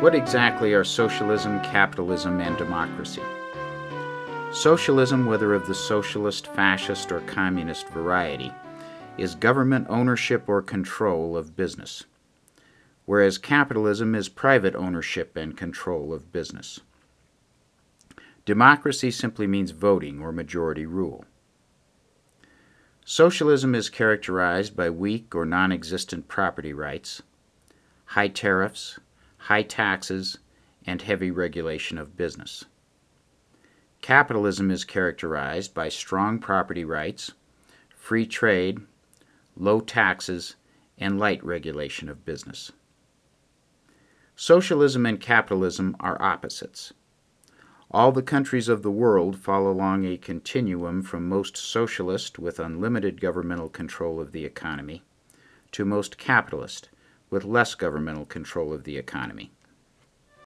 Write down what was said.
What exactly are socialism, capitalism, and democracy? Socialism, whether of the socialist, fascist, or communist variety, is government ownership or control of business, whereas capitalism is private ownership and control of business. Democracy simply means voting or majority rule. Socialism is characterized by weak or non existent property rights, high tariffs, high taxes, and heavy regulation of business. Capitalism is characterized by strong property rights, free trade, low taxes, and light regulation of business. Socialism and capitalism are opposites. All the countries of the world fall along a continuum from most socialist with unlimited governmental control of the economy to most capitalist with less governmental control of the economy.